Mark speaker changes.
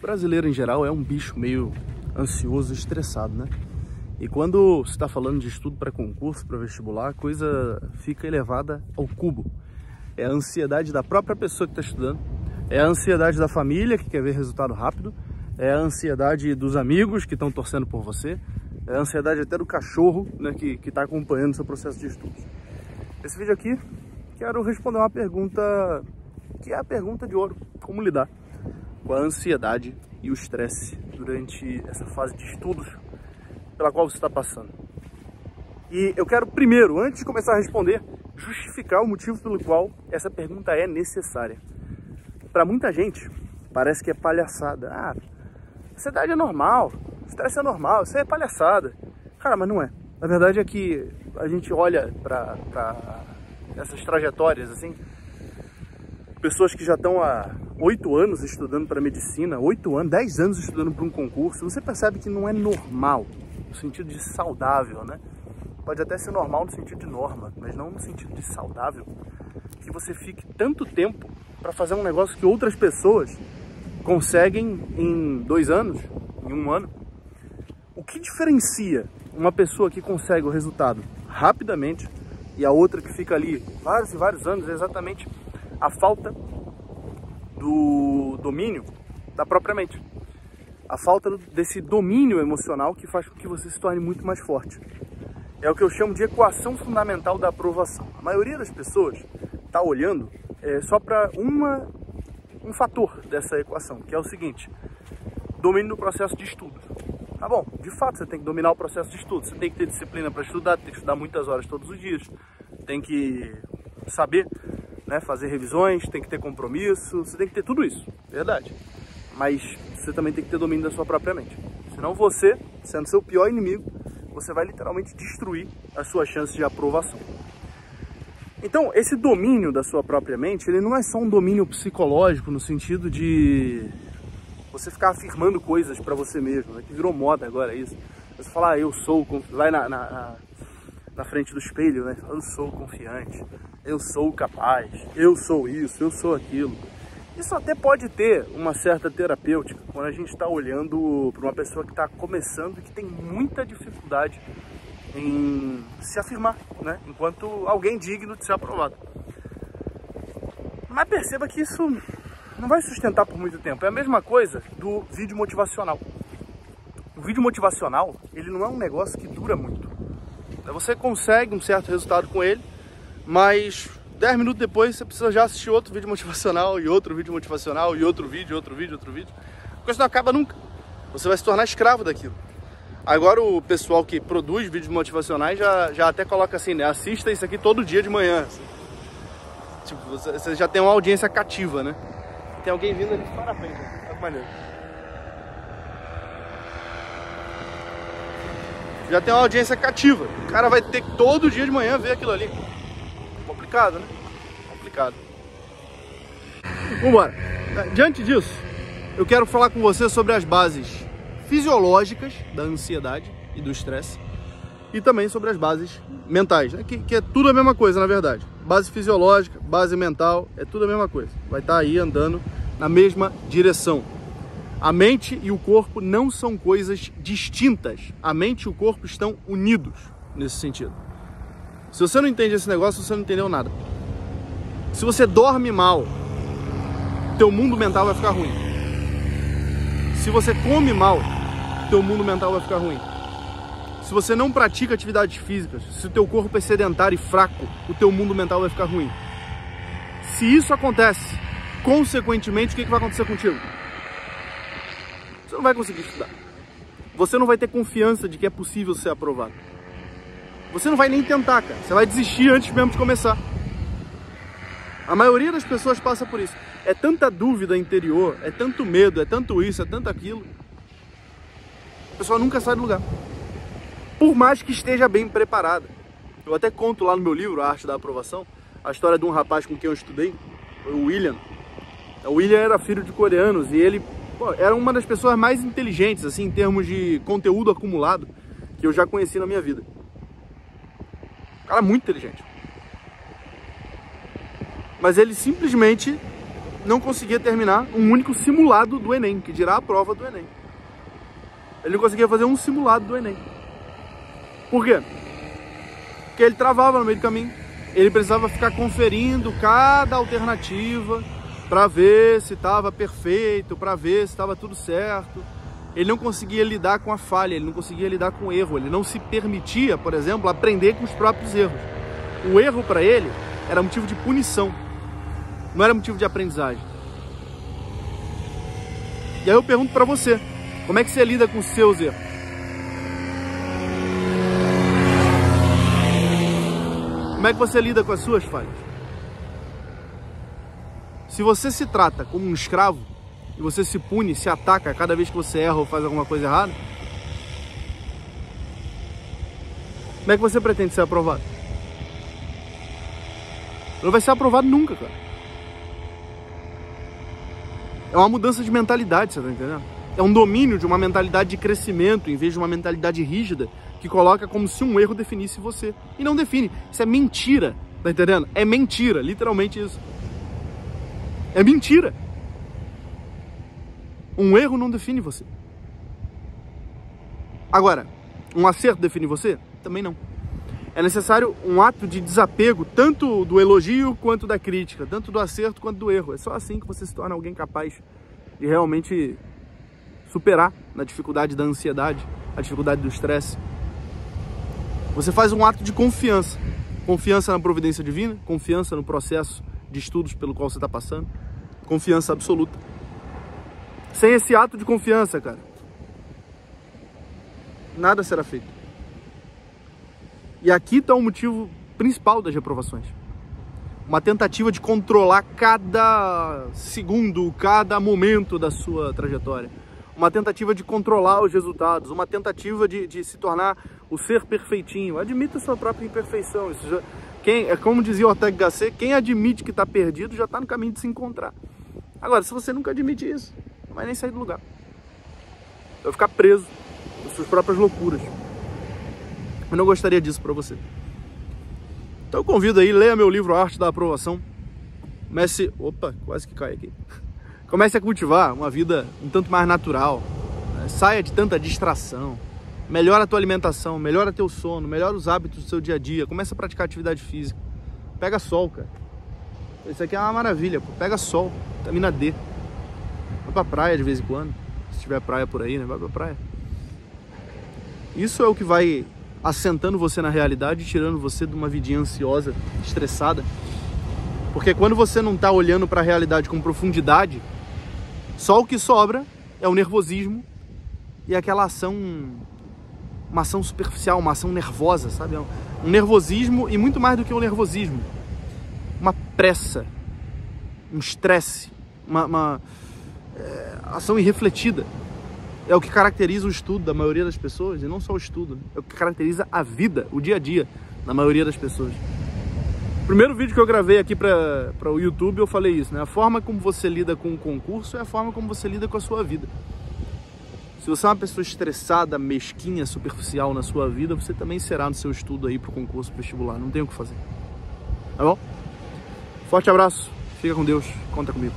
Speaker 1: brasileiro em geral é um bicho meio ansioso estressado, né? E quando se está falando de estudo para concurso, para vestibular, a coisa fica elevada ao cubo. É a ansiedade da própria pessoa que está estudando, é a ansiedade da família que quer ver resultado rápido, é a ansiedade dos amigos que estão torcendo por você, é a ansiedade até do cachorro né, que está acompanhando o seu processo de estudos. Esse vídeo aqui, quero responder uma pergunta que é a pergunta de ouro, como lidar com a ansiedade e o estresse durante essa fase de estudos pela qual você está passando. E eu quero primeiro, antes de começar a responder, justificar o motivo pelo qual essa pergunta é necessária. Para muita gente, parece que é palhaçada. Ah, ansiedade é normal, estresse é normal, isso é palhaçada. Cara, mas não é. Na verdade é que a gente olha para essas trajetórias assim, pessoas que já estão há oito anos estudando para medicina, oito anos, dez anos estudando para um concurso, você percebe que não é normal, no sentido de saudável, né? Pode até ser normal no sentido de norma, mas não no sentido de saudável, que você fique tanto tempo para fazer um negócio que outras pessoas conseguem em dois anos, em um ano. O que diferencia uma pessoa que consegue o resultado rapidamente e a outra que fica ali vários e vários anos é exatamente a falta do domínio da própria mente. A falta desse domínio emocional que faz com que você se torne muito mais forte. É o que eu chamo de equação fundamental da aprovação. A maioria das pessoas está olhando é, só para um fator dessa equação, que é o seguinte: domínio do processo de estudo. Tá bom, de fato você tem que dominar o processo de estudo, você tem que ter disciplina para estudar, tem que estudar muitas horas todos os dias, tem que saber né, fazer revisões, tem que ter compromisso, você tem que ter tudo isso, verdade. Mas você também tem que ter domínio da sua própria mente. Senão você, sendo seu pior inimigo, você vai literalmente destruir as suas chances de aprovação. Então, esse domínio da sua própria mente, ele não é só um domínio psicológico no sentido de você ficar afirmando coisas para você mesmo, né? que virou moda agora isso. Você falar, ah, eu sou, vai na, na, na frente do espelho, né? Eu sou confiante, eu sou capaz, eu sou isso, eu sou aquilo. Isso até pode ter uma certa terapêutica quando a gente está olhando para uma pessoa que está começando e que tem muita dificuldade em se afirmar, né? Enquanto alguém digno de ser aprovado. Mas perceba que isso não vai sustentar por muito tempo. É a mesma coisa do vídeo motivacional. O vídeo motivacional, ele não é um negócio que dura muito. Você consegue um certo resultado com ele, mas 10 minutos depois você precisa já assistir outro vídeo motivacional e outro vídeo motivacional e outro vídeo, outro vídeo, outro vídeo. Porque isso não acaba nunca. Você vai se tornar escravo daquilo. Agora o pessoal que produz vídeos motivacionais já, já até coloca assim, né? Assista isso aqui todo dia de manhã. Tipo, você já tem uma audiência cativa, né? Tem alguém vindo ali para frente. Olha que maneiro. Já tem uma audiência cativa. O cara vai ter que todo dia de manhã ver aquilo ali. Complicado, né? Complicado. Vambora. Diante disso, eu quero falar com você sobre as bases fisiológicas da ansiedade e do estresse e também sobre as bases mentais, né? que, que, é tudo a mesma coisa, na verdade. Base fisiológica, base mental, é tudo a mesma coisa. Vai estar tá aí andando na mesma direção. A mente e o corpo não são coisas distintas. A mente e o corpo estão unidos nesse sentido. Se você não entende esse negócio, você não entendeu nada. Se você dorme mal, teu mundo mental vai ficar ruim. Se você come mal, teu mundo mental vai ficar ruim. Se você não pratica atividades físicas, se o teu corpo é sedentário e fraco, o teu mundo mental vai ficar ruim. Se isso acontece, consequentemente, o que, que vai acontecer contigo? Você não vai conseguir estudar. Você não vai ter confiança de que é possível ser aprovado. Você não vai nem tentar, cara. Você vai desistir antes mesmo de começar. A maioria das pessoas passa por isso. É tanta dúvida interior, é tanto medo, é tanto isso, é tanto aquilo, pessoa nunca sai do lugar. Por mais que esteja bem preparada. Eu até conto lá no meu livro, A Arte da Aprovação, a história de um rapaz com quem eu estudei, o William. O William era filho de coreanos e ele pô, era uma das pessoas mais inteligentes, assim, em termos de conteúdo acumulado, que eu já conheci na minha vida. Um cara muito inteligente. Mas ele simplesmente não conseguia terminar um único simulado do Enem, que dirá a prova do Enem. Ele não conseguia fazer um simulado do Enem. Por quê? Porque ele travava no meio do caminho. Ele precisava ficar conferindo cada alternativa para ver se estava perfeito, para ver se estava tudo certo. Ele não conseguia lidar com a falha, ele não conseguia lidar com o erro, ele não se permitia, por exemplo, aprender com os próprios erros. O erro para ele era motivo de punição, não era motivo de aprendizagem. E aí eu pergunto para você, como é que você lida com os seus erros? Como é que você lida com as suas falhas? Se você se trata como um escravo e você se pune, se ataca cada vez que você erra ou faz alguma coisa errada, como é que você pretende ser aprovado? Não vai ser aprovado nunca, cara. É uma mudança de mentalidade, você tá entendendo? É um domínio de uma mentalidade de crescimento em vez de uma mentalidade rígida que coloca como se um erro definisse você. E não define. Isso é mentira, tá entendendo? É mentira, literalmente isso. É mentira. Um erro não define você. Agora, um acerto define você? Também não. É necessário um ato de desapego, tanto do elogio quanto da crítica, tanto do acerto quanto do erro. É só assim que você se torna alguém capaz de realmente superar na dificuldade da ansiedade, a dificuldade do estresse. Você faz um ato de confiança. Confiança na providência divina, confiança no processo de estudos pelo qual você está passando. Confiança absoluta. Sem esse ato de confiança, cara, nada será feito. E aqui está o motivo principal das reprovações. Uma tentativa de controlar cada segundo, cada momento da sua trajetória. Uma tentativa de controlar os resultados, uma tentativa de, de se tornar o ser perfeitinho. Admita sua própria imperfeição. Isso já, quem, é como dizia Ortega Gasset, quem admite que está perdido já está no caminho de se encontrar. Agora, se você nunca admite isso, não vai nem sair do lugar. Vai ficar preso nas suas próprias loucuras. Eu não gostaria disso para você. Então eu convido aí, leia meu livro Arte da Aprovação. Comece. Opa, quase que cai aqui. Comece a cultivar uma vida um tanto mais natural. Saia de tanta distração. Melhora a tua alimentação, melhora teu sono, melhora os hábitos do seu dia a dia. Comece a praticar atividade física. Pega sol, cara. Isso aqui é uma maravilha, pô. Pega sol, vitamina D. Vai pra praia de vez em quando. Se tiver praia por aí, né? Vai pra praia. Isso é o que vai assentando você na realidade, tirando você de uma vidinha ansiosa, estressada. Porque quando você não está olhando para a realidade com profundidade, só o que sobra é o nervosismo e aquela ação, uma ação superficial, uma ação nervosa, sabe? Um nervosismo e muito mais do que um nervosismo, uma pressa, um estresse, uma, uma é, ação irrefletida. É o que caracteriza o estudo da maioria das pessoas, e não só o estudo, é o que caracteriza a vida, o dia a dia da maioria das pessoas. Primeiro vídeo que eu gravei aqui para o YouTube, eu falei isso, né? A forma como você lida com o concurso é a forma como você lida com a sua vida. Se você é uma pessoa estressada, mesquinha, superficial na sua vida, você também será no seu estudo aí para o concurso vestibular. Não tem o que fazer. Tá bom? Forte abraço, fica com Deus, conta comigo.